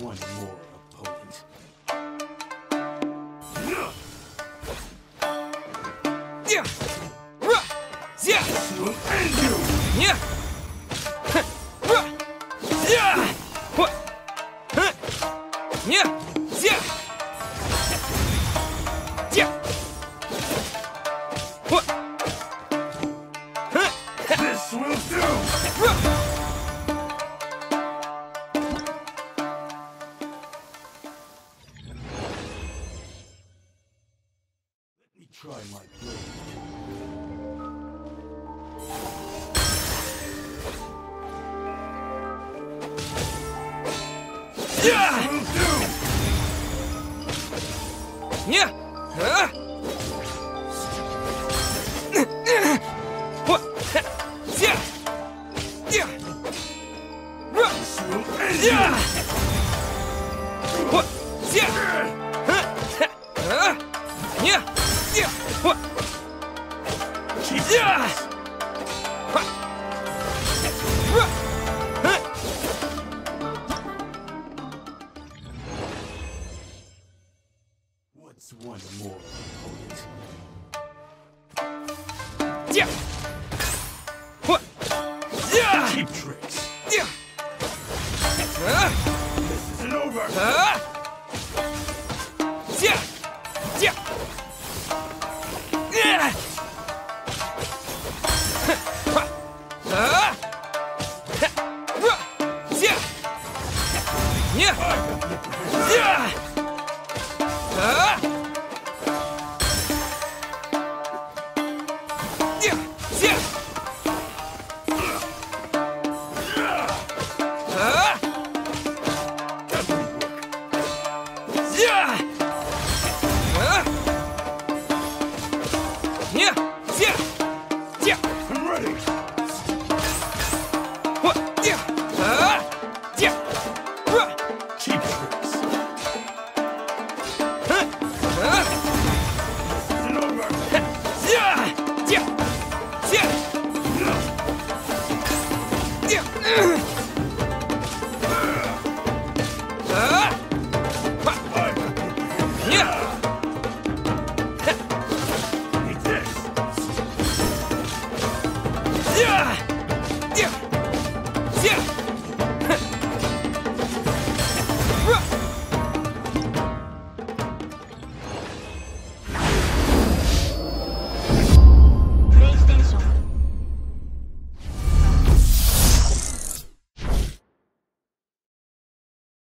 one more opponent. Yeah. Yeah. Yeah. Yeah. Yeah. Yeah. Yeah. Try my blade. Yeah. Will do! Yeah. Huh. What? Yeah. Yeah. This will end Yeah. One more opponent? Yeah. What? Yeah. Keep tricks. Yeah. Huh. This isn't over! Huh? Yeah. Yeah. Yeah. Huh. Huh? Yeah. Yeah. Yeah. Yeah. Yeah. Huh? Yeah. Huh? Yeah. Yeah. Yeah. I'm ready! Yeah.